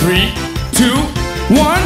Three, two, one.